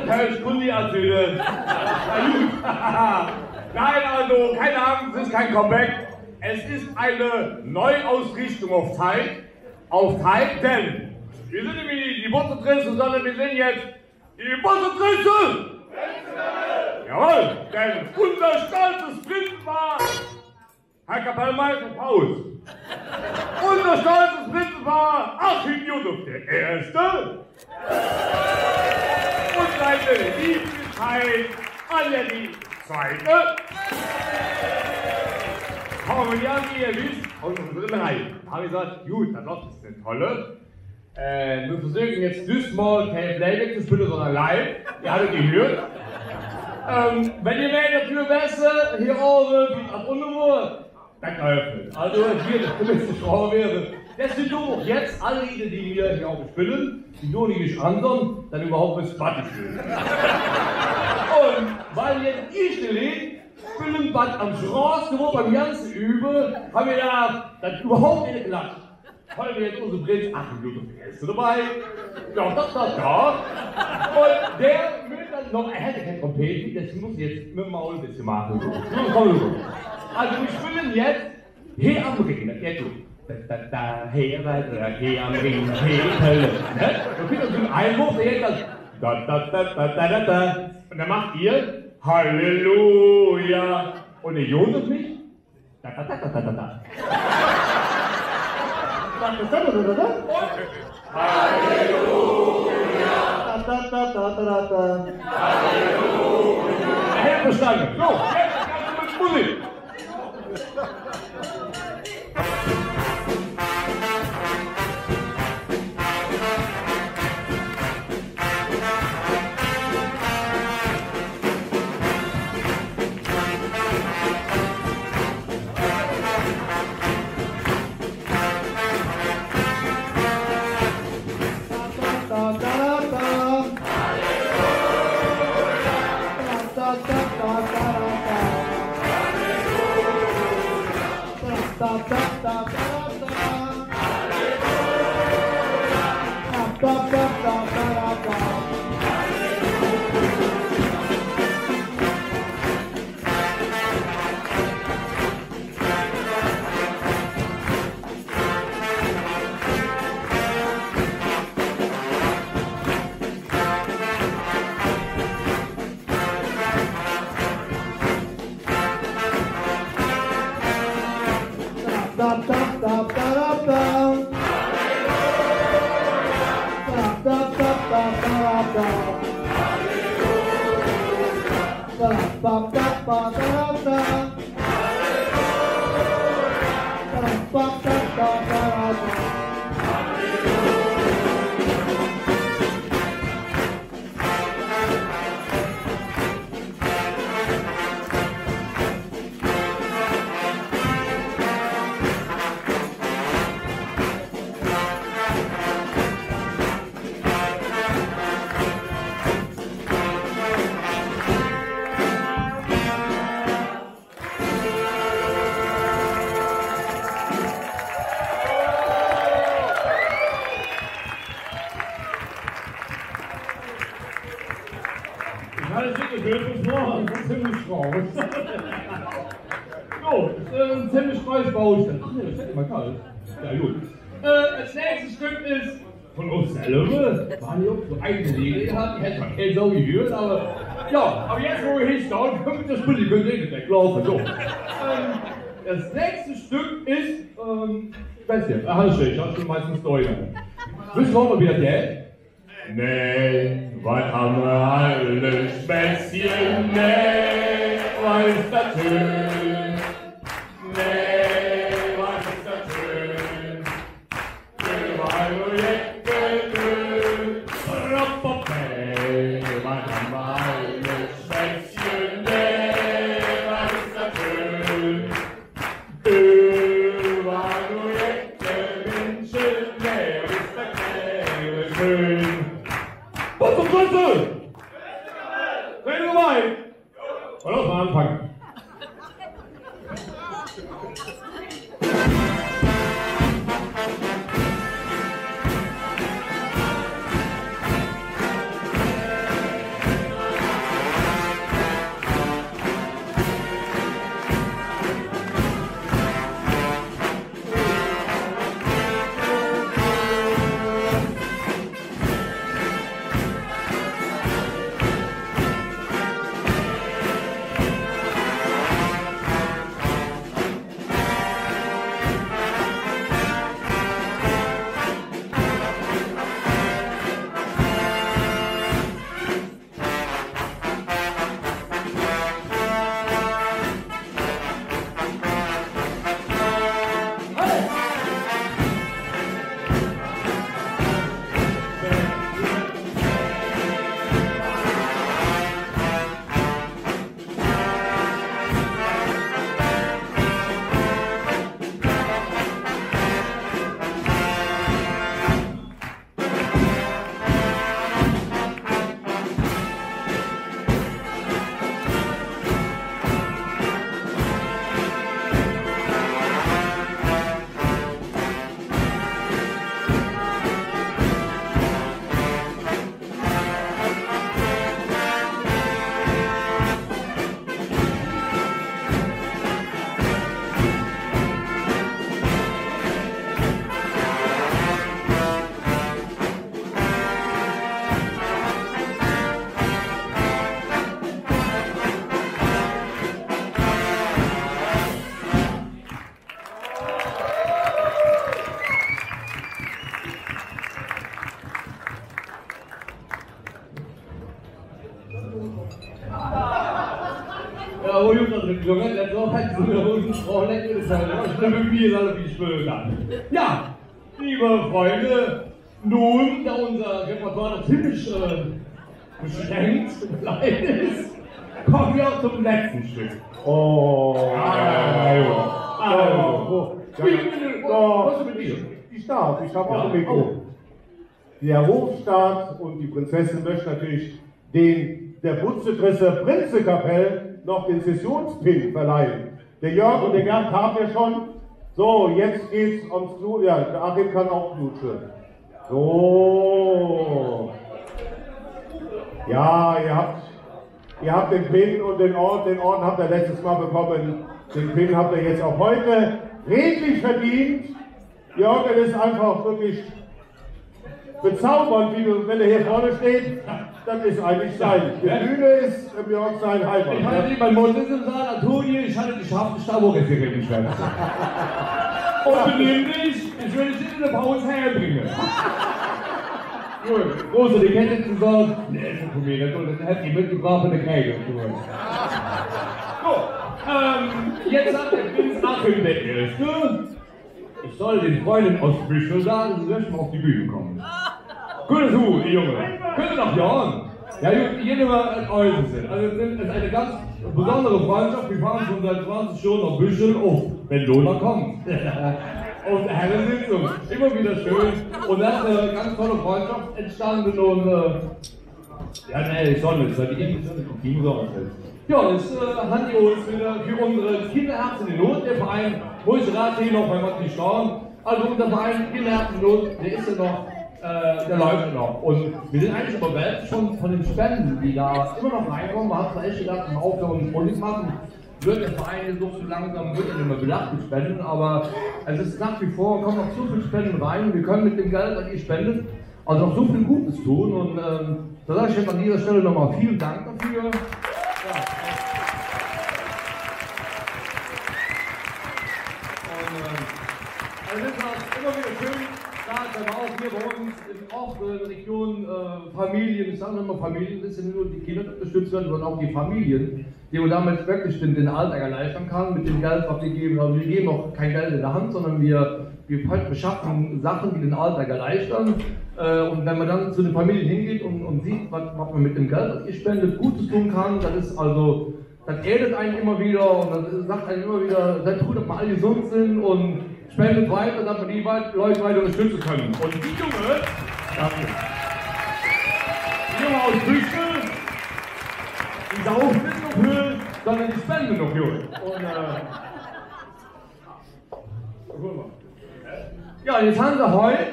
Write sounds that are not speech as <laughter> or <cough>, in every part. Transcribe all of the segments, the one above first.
Leckere Teilstunde erzählen. Nein, also, keine Angst, es ist kein Comeback. Es ist eine Neuausrichtung auf Zeit. Auf Zeit, denn wir sind nämlich die Buttertrisse, sondern wir sind jetzt die Buttertrisse! Jawohl, denn unser stolzes Prinz war Herr Kapellmeister Paus. Unser stolzes Prinz war Achim Josef der Erste. Und seine Lieblichkeit Anja die Zweite. Kommen ja, wie ihr wisst, aus unserer dritten Reihe. Haben wir gesagt, gut, das ist eine tolle. Äh, wir versuchen jetzt diesmal kein Playback zu spielen, sondern live. Ihr hattet gehört. Ähm, wenn ihr mehr Tür besser, hier oben, ab unten nur, dann öffnet. Also hier, das müsste Frau wäre. Deswegen auch jetzt alle die wir hier auch spielen, die nur nicht anderen, dann überhaupt bis Bad spielen. Und weil jetzt ich Lied spielen Bad am Straße, wo beim ganzen Übel, haben wir da das überhaupt nicht gelacht. Weil wir jetzt unsere Prinz, ach, du bist dabei. Ja, das, das, ja. Und der dann noch, er hätte kein Trompeten, deswegen muss jetzt mit dem Maul ein bisschen machen. So. Also wir spielen jetzt He am Ring, das geht gut. Da, da, da, he, weiter, he am Ring, he, Hölle. Ne? Da kriegt ihr so einen Einwurf, der jetzt das da, da, da, da, da, da, da. Und dann macht ihr Halleluja. Und der Josef nicht? Da, da, da, da, da, da, da. Da, da, da, da, da, da. Da, da, da, da, da, da. Herr verstanden. So, jetzt kannst du mit Musik. Ich War nicht auch so eigene Regel gehabt, die hätte man kein so gehört, aber ja, aber jetzt wo wir hinstehen, können wir das Bild, könnt ihr nicht weglaufen. So. Ähm, das nächste Stück ist, ähm, ich weiß nicht, ach, das ich habe schon meistens Deutsch. Wisst ihr, warum wieder der? Nee, was haben wir alle Spätzchen? Nee, was ist dat wel het doen, gewoon lekker zijn. Das ist mir alle wie schön Ja, liebe Freunde, nun, da unser Repertoire ziemlich äh, beschränkt klein ist, kommen wir auch zum letzten Stück. Oh, Also, also, Wie, wie, was ist mit dir? ich darf, ich habe auch ein Ja, Mikro. Der Hofstaat und die Prinzessin möchten natürlich den der Butzedresser Prinzekapell noch den Sessionspin verleihen. Der Jörg und der Gerd haben ja schon. So, jetzt geht's ums Blut. Ja, der Achim kann auch Blutsche. So. Ja, ihr habt, ihr habt den Pin und den Ort. Den Ort habt ihr letztes Mal bekommen. Den Pin habt ihr jetzt auch heute redlich verdient. Jörg, ist einfach wirklich bezaubernd, wie wenn er hier vorne steht. Das ist eigentlich sein. Die Bühne ist im Jörg sein Ich Heimat. hatte die mein Mund ist im Saal, Antonio, ich hatte die scharfen für die Schwänze. Und benimm dich, ich will dich in der Pause herbringen. Gut, große, die kennt jetzt gesagt, ne, ist von mir, das hat die mitgebracht von der Kälte. Gut, ähm, jetzt hat der Prinz Achim der Erste, ich soll den Freunden aus Büschel sagen, sie mal auf die Bühne kommen. Gute Hu, ihr Junge. Könnt ihr noch jagen? Ja, gut, jeder mal ein sind. Also, es ist eine ganz besondere Freundschaft. Wir fahren schon seit 20 Stunden auf Büschel auf, wenn Lola kommt. <laughs> Und Herren Sitzung. Immer wieder schön. Und da ist eine ganz tolle Freundschaft entstanden und, äh, ja, nee, ich soll nicht, weil die sind muss Ja, das äh, hat die uns wieder für unsere Kinderärzte in Not, der Verein, wo ich gerade hier noch bei Matti Storm. Also unser Verein Kinderärzte in Not, der ist ja noch, äh, der läuft noch. Und wir sind eigentlich überwältigt schon von den Spenden, die da immer noch reinkommen. Man hat echt gedacht, im Aufhören und Politik machen, wird der Verein so langsam, wird er nicht mehr belacht mit Spenden, aber es ist nach wie vor, kommen noch so viele Spenden rein. Wir können mit dem Geld, das ihr spendet, also noch so viel Gutes tun. Und ähm, da sage ich jetzt an dieser Stelle nochmal vielen Dank dafür. Ja. Und, ähm, also das war immer wieder schön, da da war auch hier bei uns in auch in der Region äh, Familien, ich sage immer Familien, das sind nur die Kinder, unterstützt werden, sondern auch die Familien, die man damit wirklich den, den Alltag erleichtern kann mit dem Geld, was wir geben. Also wir geben auch kein Geld in der Hand, sondern wir, wir beschaffen Sachen, die den Alltag erleichtern. Äh, und wenn man dann zu den Familien hingeht und, und sieht, was, was man mit dem Geld, das ihr spendet, Gutes tun kann, das ist also das erdet einen immer wieder und das sagt einen immer wieder, seid froh, dass wir alle gesund sind und spendet weiter, dass wir die Leute weiter unterstützen können. Und die Junge, danke. Die Junge aus Brüssel, die saufen nicht so viel, Spende noch, Junge. Und, äh, Ja, jetzt haben sie heute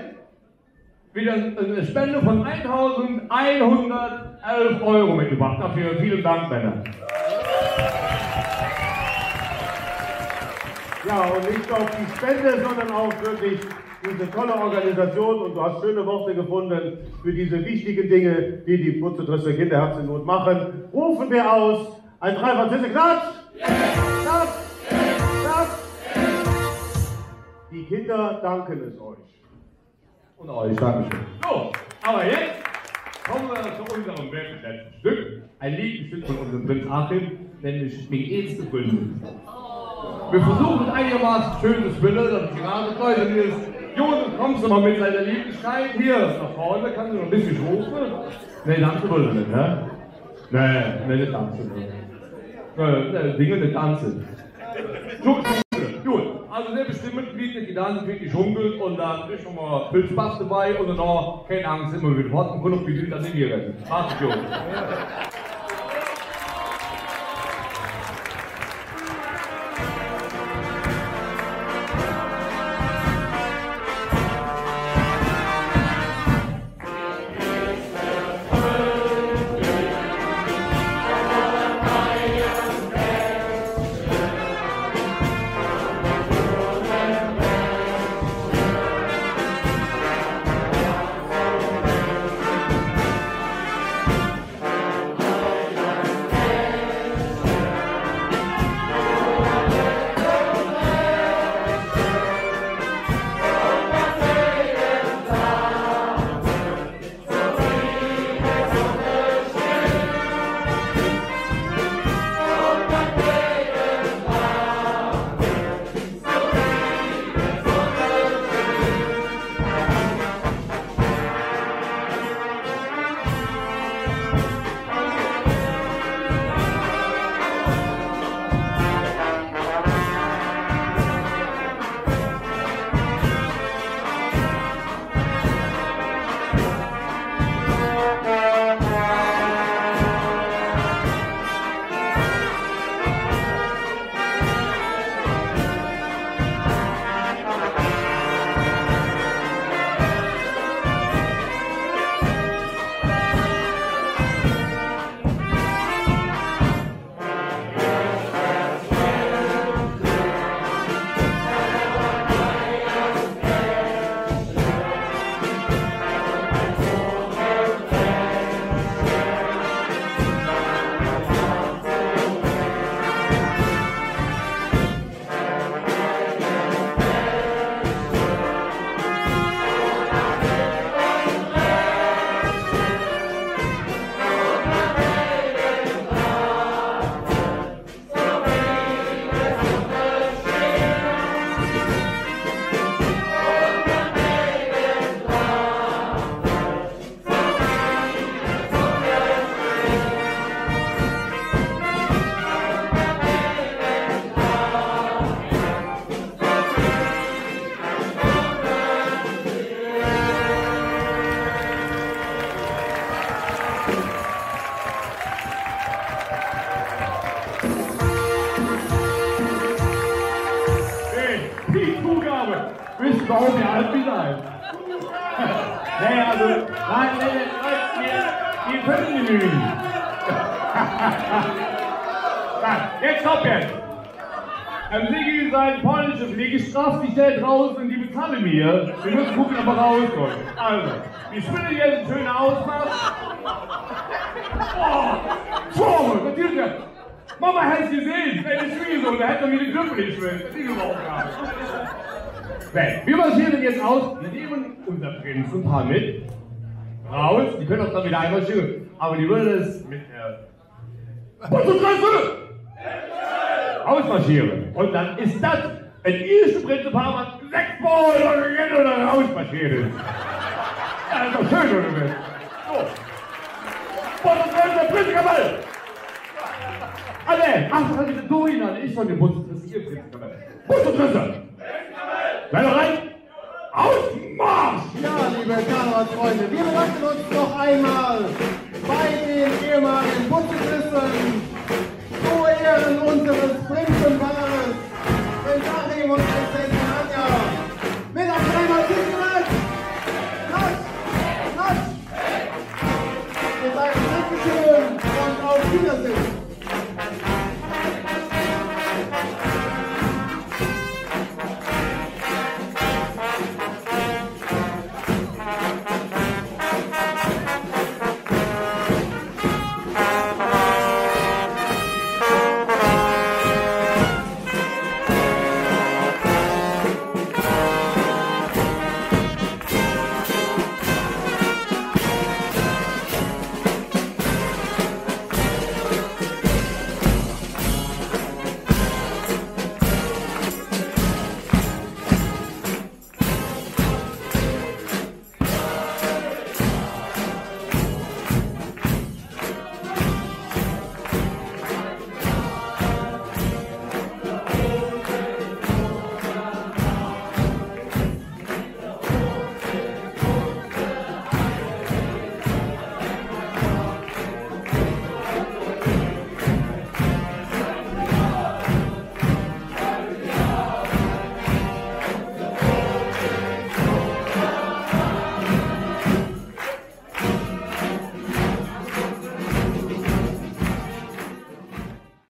wieder eine Spende von 1111 Euro mitgebracht. Dafür vielen Dank, Männer. Ja, und nicht auf die Spende, sondern auch wirklich diese tolle Organisation und du hast schöne Worte gefunden für diese wichtigen Dinge, die die Putzedrisse Kinderherz in Not machen. Rufen wir aus. Ein drei Französische Klatsch! Klatsch! Klatsch! Die Kinder danken es euch. Und euch, Dankeschön. So, aber jetzt kommen wir zu unserem letzten Stück. Ein Lieblingsstück von unserem Prinz Achim, nämlich Mich Edste Gründen. Wir versuchen einigermaßen schön zu spielen, dass die gerade Leute ist. Jonas, kommst du mal mit seiner Lieblichkeit hier nach vorne? Kannst du noch ein bisschen rufen? Nee, tanzen will er nicht, ne? Nee, nee, nicht tanzen. Nee, nee, Dinge nicht tanzen. Gut. Also sehr bestimmt liegt die Gitarre wirklich hunkelt und dann ist schon mal viel Spaß dabei und dann auch keine Angst, immer wieder und kann noch die dann in die retten. Macht's gut. Da draußen die bezahlen mir. Wir müssen gucken, ob er rauskommt. Also, wir spielen jetzt einen schönen Ausmaß. Oh, Formel, was ist das? Mama hat es gesehen, wenn ich spiele so, da hätte mir die Knöpfe nicht mehr. Das ist überhaupt wir marschieren jetzt aus. Wir nehmen unser Prinzenpaar mit. Raus, die können uns dann wieder einmarschieren. Aber die würden es mit der Bundesgrenze ausmarschieren. Und dann ist das ein erstes Prinzenpaar, was sechs Mal oder oder rausmarschiert. Ja, das ist doch schön, oder nicht? So. Bundesgrenze, Prinzkapelle! Alle! Ach, das ist du hin, ich von dem Bundesgrenze, ihr Prinzkapelle. Bundesgrenze! Wer rein? Ausmarsch! Ja, liebe Karnevalsfreunde, wir bedanken uns noch einmal bei den ehemaligen Bundesministern zu Ehren unseres Prinzenpaares, Prinz Achim